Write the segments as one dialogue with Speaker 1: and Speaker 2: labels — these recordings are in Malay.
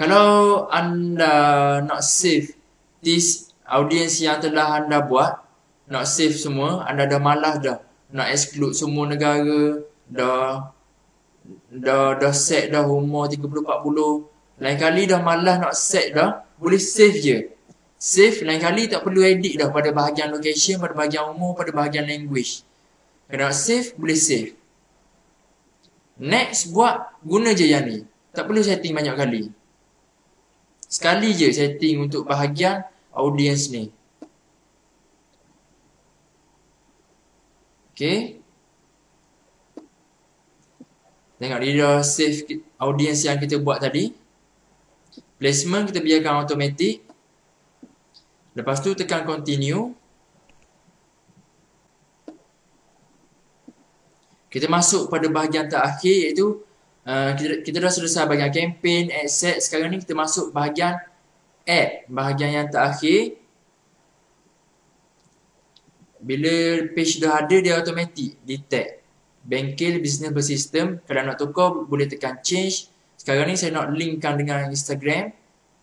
Speaker 1: Kalau anda nak save this audience yang telah anda buat, nak save semua, anda dah malas dah nak exclude semua negara, dah dah dah set dah umur 30 40. Lain kali dah malas nak set dah, boleh save je. Save lain kali tak perlu edit dah pada bahagian location, pada bahagian umur, pada bahagian language. Kalau nak save, boleh save. Next, buat guna je yang ni. Tak perlu setting banyak kali. Sekali je setting untuk bahagian audience ni. Okay. Tengok dia dah save audience yang kita buat tadi. Placement kita biarkan automatic. Lepas tu tekan continue. Kita masuk pada bahagian terakhir iaitu Uh, kita, kita dah selesai bahagian campaign, ad set. Sekarang ni kita masuk bahagian ad. Bahagian yang terakhir. Bila page dah ada, dia automatic detect. Bengkel business bersistem. Kalau nak tukar, boleh tekan change. Sekarang ni saya nak linkkan dengan Instagram.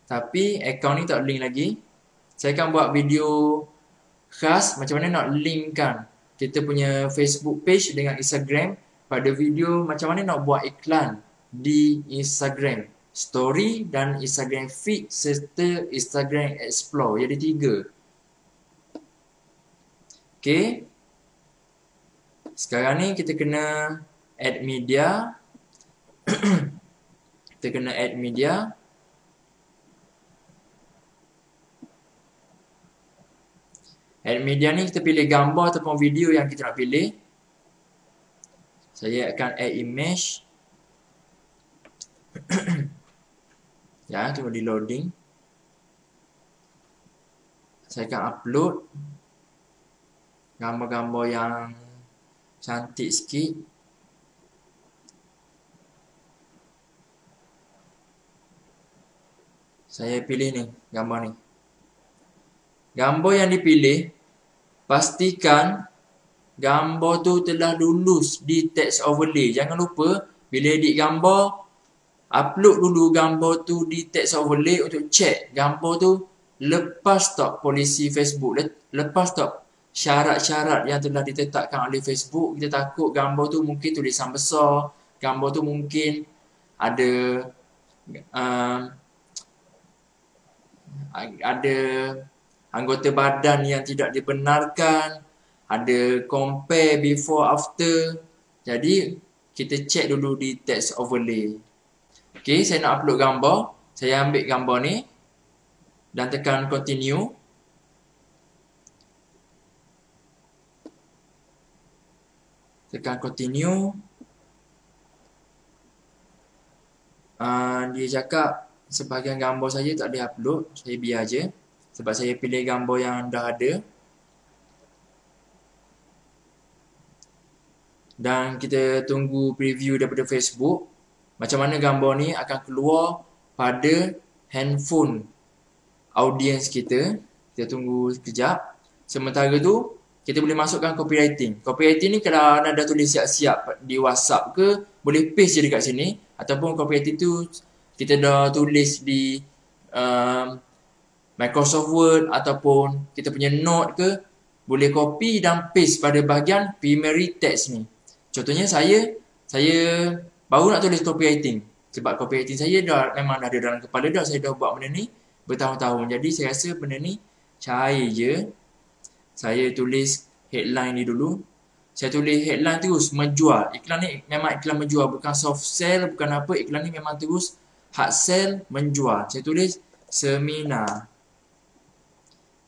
Speaker 1: Tapi account ni tak link lagi. Saya akan buat video khas macam mana nak linkkan kita punya Facebook page dengan Instagram pada video macam mana nak buat iklan di Instagram. Story dan Instagram feed serta Instagram explore. Jadi tiga. Okay sekarang ni kita kena add media. Kita kena add media. Add media ni kita pilih gambar ataupun video yang kita nak pilih saya akan add image. Ya tunggu di loading saya akan upload. Gambar-gambar yang cantik sikit. Saya pilih ni gambar ni. Gambar yang dipilih pastikan gambar tu telah lulus di text overlay. Jangan lupa bila edit gambar, upload dulu gambar tu di text overlay untuk check gambar tu lepas tak polisi Facebook, lepas tak syarat-syarat yang telah ditetapkan oleh Facebook. Kita takut gambar tu mungkin tulisan besar, gambar tu mungkin ada um, ada anggota badan yang tidak dibenarkan ada compare before after. Jadi kita check dulu di text overlay. Ok saya nak upload gambar. Saya ambil gambar ni dan tekan continue. Tekan continue. Uh, dia cakap sebahagian gambar saya tak boleh upload. Saya biar je sebab saya pilih gambar yang dah ada dan kita tunggu preview daripada Facebook macam mana gambar ni akan keluar pada handphone audience kita. Kita tunggu sekejap. Sementara tu kita boleh masukkan copywriting. Copywriting ni kalau anda dah tulis siap-siap di WhatsApp ke boleh paste je dekat sini. Ataupun copywriting tu kita dah tulis di um, Microsoft Word ataupun kita punya note ke boleh copy dan paste pada bahagian primary text ni Contohnya saya saya baru nak tulis copywriting sebab copywriting saya dah memang dah ada dalam kepala dah saya dah buat benda ni bertahun-tahun. Jadi saya rasa benda ni cair je. Saya tulis headline ni dulu. Saya tulis headline terus menjual. Iklan ni memang iklan menjual bukan soft sell bukan apa. Iklan ni memang terus hard sell menjual. Saya tulis seminar.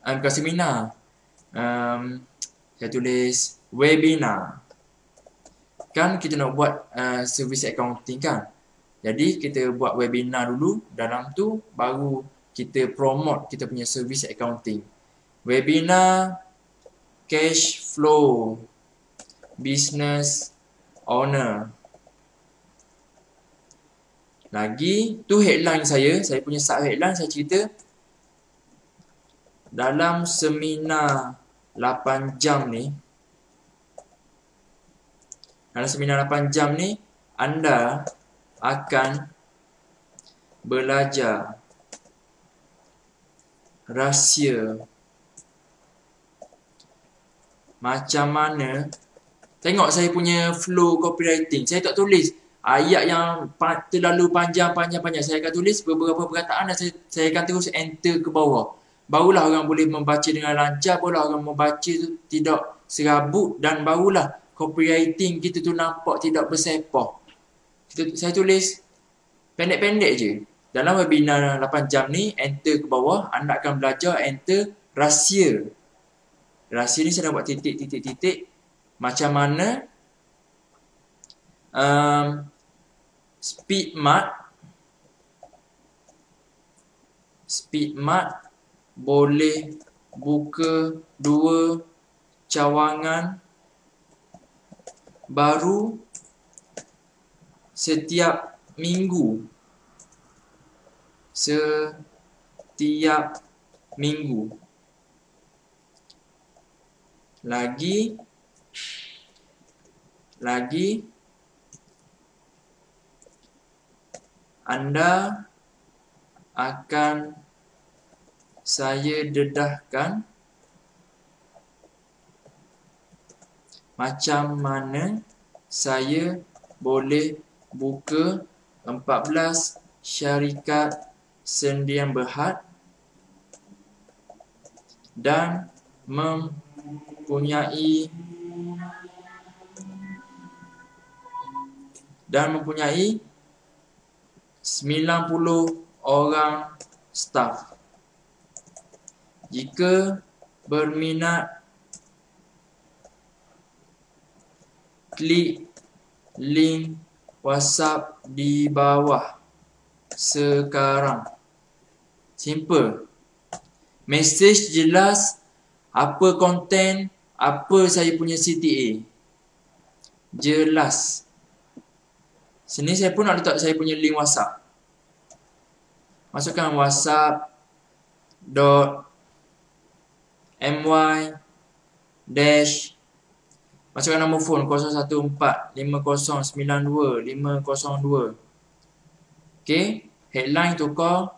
Speaker 1: Um, bukan seminar. Um, saya tulis webinar kan kita nak buat uh, service accounting kan? Jadi kita buat webinar dulu dalam tu baru kita promote kita punya service accounting. Webinar cash flow business owner. Lagi tu headline saya. Saya punya sub headline saya cerita. Dalam seminar 8 jam ni dalam seminar 8 jam ni anda akan belajar rahsia macam mana. Tengok saya punya flow copywriting. Saya tak tulis ayat yang terlalu panjang-panjang-panjang saya akan tulis beberapa perkataan dan saya, saya akan terus enter ke bawah. Barulah orang boleh membaca dengan lancar barulah orang membaca tu tidak serabut dan barulah copywriting kita tu nampak tidak bersepah. Saya tulis pendek-pendek je. Dalam webinar 8 jam ni enter ke bawah anda akan belajar enter rahsia. Rahsia ni saya nak buat titik-titik-titik macam mana um, speed mat speed mat boleh buka dua cawangan baru setiap minggu. Setiap minggu. Lagi lagi anda akan saya dedahkan macam mana saya boleh buka 14 syarikat sendian berhad dan mem mempunyai dan mempunyai 90 orang staff. Jika berminat klik link WhatsApp di bawah sekarang. Simple. Message jelas apa konten, apa saya punya CTA. Jelas. Sini saya pun nak letak saya punya link WhatsApp. Masukkan WhatsApp dot my dash Masukkan nombor phone 014-5092-502 Okay Headline tukar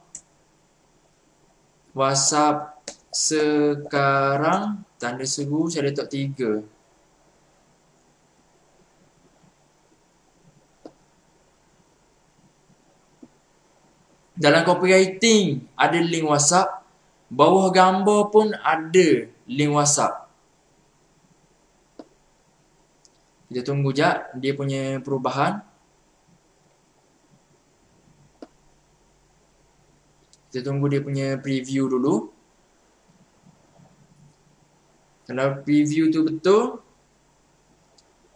Speaker 1: WhatsApp sekarang tanda seru saya letak tiga. Dalam copywriting ada link WhatsApp. Bawah gambar pun ada link WhatsApp. Kita tunggu jap dia punya perubahan. Kita tunggu dia punya preview dulu. Kalau preview tu betul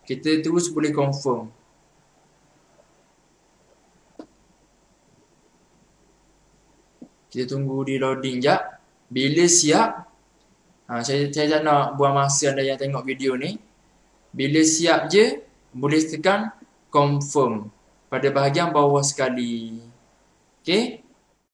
Speaker 1: Kita terus boleh confirm Kita tunggu di loading jap Bila siap ha, saya, saya tak nak buang masa anda yang tengok video ni Bila siap je Boleh tekan confirm Pada bahagian bawah sekali. Okay